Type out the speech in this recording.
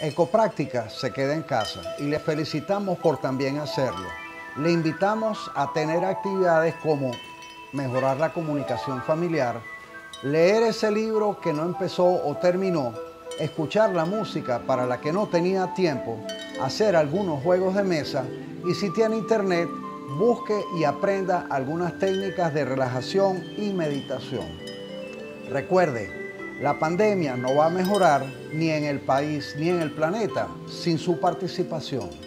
Ecopráctica se queda en casa y le felicitamos por también hacerlo. Le invitamos a tener actividades como mejorar la comunicación familiar, leer ese libro que no empezó o terminó, escuchar la música para la que no tenía tiempo, hacer algunos juegos de mesa y si tiene internet, busque y aprenda algunas técnicas de relajación y meditación. Recuerde, la pandemia no va a mejorar ni en el país ni en el planeta sin su participación.